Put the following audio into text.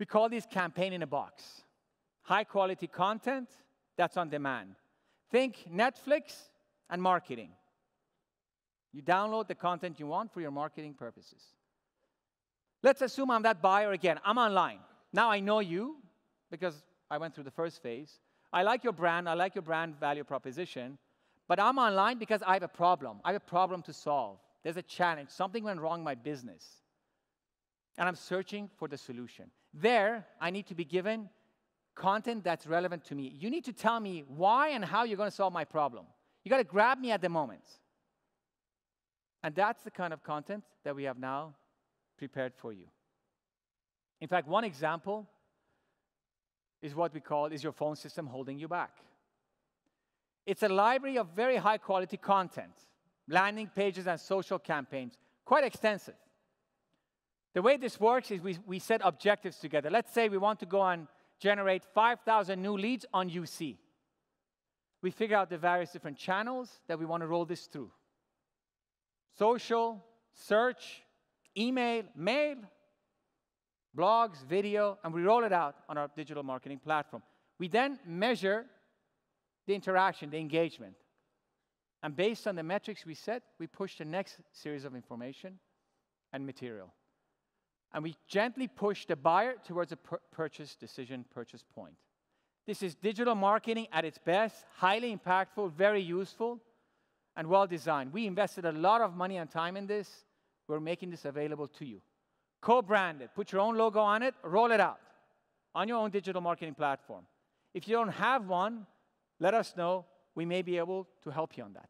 We call this campaign in a box. High quality content that's on demand. Think Netflix and marketing. You download the content you want for your marketing purposes. Let's assume I'm that buyer again. I'm online. Now I know you because I went through the first phase. I like your brand, I like your brand value proposition, but I'm online because I have a problem. I have a problem to solve. There's a challenge. Something went wrong in my business. And I'm searching for the solution. There, I need to be given content that's relevant to me. You need to tell me why and how you're going to solve my problem. You got to grab me at the moment. And that's the kind of content that we have now prepared for you. In fact, one example is what we call is your phone system holding you back? It's a library of very high quality content, landing pages and social campaigns, quite extensive. The way this works is we, we set objectives together. Let's say we want to go and generate 5,000 new leads on UC. We figure out the various different channels that we want to roll this through social, search, email, mail, blogs, video, and we roll it out on our digital marketing platform. We then measure the interaction, the engagement. And based on the metrics we set, we push the next series of information and material. And we gently push the buyer towards a purchase decision, purchase point. This is digital marketing at its best, highly impactful, very useful, and well designed. We invested a lot of money and time in this. We're making this available to you co-branded. Put your own logo on it, roll it out on your own digital marketing platform. If you don't have one, let us know. We may be able to help you on that.